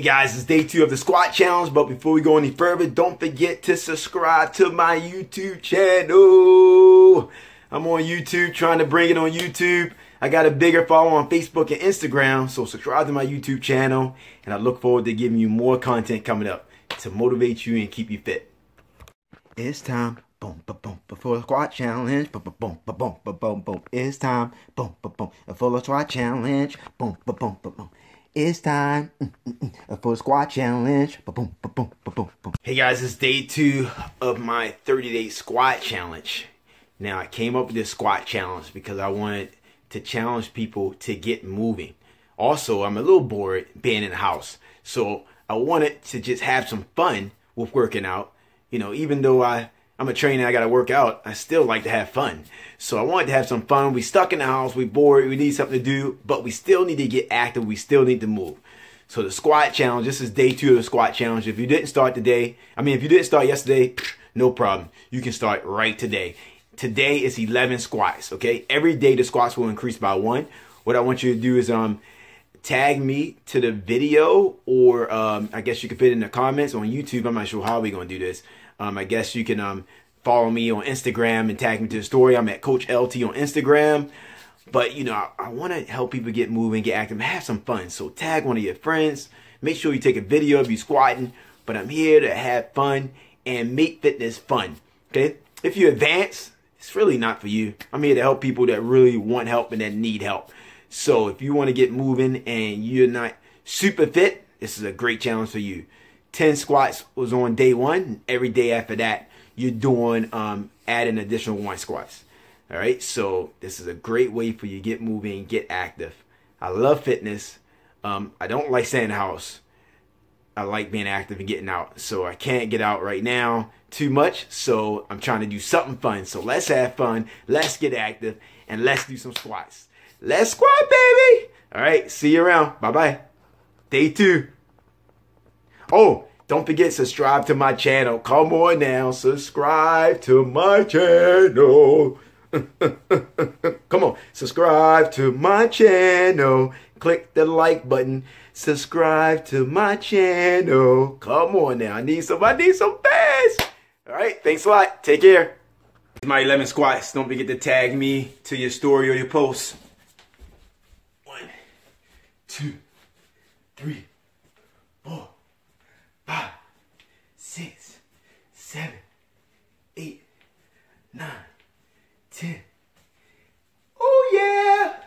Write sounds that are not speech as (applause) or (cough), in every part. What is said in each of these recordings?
Hey guys, it's day two of the squat challenge, but before we go any further, don't forget to subscribe to my YouTube channel. I'm on YouTube, trying to bring it on YouTube. I got a bigger follow on Facebook and Instagram, so subscribe to my YouTube channel, and I look forward to giving you more content coming up to motivate you and keep you fit. It's time boom, ba boom, for the squat challenge. Boom, ba boom, ba boom, ba boom, boom. It's time boom, ba boom, for the squat challenge. Boom, ba boom, ba boom. It's time mm, mm, mm, for the squat challenge. Hey guys, it's day two of my 30 day squat challenge. Now I came up with this squat challenge because I wanted to challenge people to get moving. Also, I'm a little bored being in the house. So I wanted to just have some fun with working out. You know, even though I I'm a trainer, I gotta work out. I still like to have fun. So I wanted to have some fun. We stuck in the house, we bored, we need something to do, but we still need to get active, we still need to move. So the squat challenge, this is day two of the squat challenge. If you didn't start today, I mean, if you didn't start yesterday, (sniffs) no problem. You can start right today. Today is 11 squats, okay? Every day the squats will increase by one. What I want you to do is um tag me to the video or um, I guess you can fit in the comments on YouTube. I'm not sure how we're going to do this. Um, I guess you can um, follow me on Instagram and tag me to the story. I'm at Coach LT on Instagram. But, you know, I, I want to help people get moving, get active, have some fun. So tag one of your friends. Make sure you take a video of you squatting. But I'm here to have fun and make fitness fun. Okay? If you advance, it's really not for you. I'm here to help people that really want help and that need help. So if you want to get moving and you're not super fit, this is a great challenge for you. 10 squats was on day one. Every day after that, you're doing, um, adding additional one squats. All right. So this is a great way for you to get moving, get active. I love fitness. Um, I don't like staying in the house. I like being active and getting out. So I can't get out right now too much. So I'm trying to do something fun. So let's have fun. Let's get active and let's do some squats. Let's squat, baby. All right. See you around. Bye bye. Day two. Oh, don't forget subscribe to my channel. Come on now, subscribe to my channel. (laughs) Come on, subscribe to my channel. Click the like button. Subscribe to my channel. Come on now, I need some. I need some fans. All right, thanks a lot. Take care. My 11 squats. Don't forget to tag me to your story or your post. One, two, three, four five, six, seven, eight, nine, ten. Oh yeah!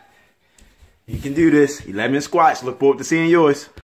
You can do this. 11 squats. Look forward to seeing yours.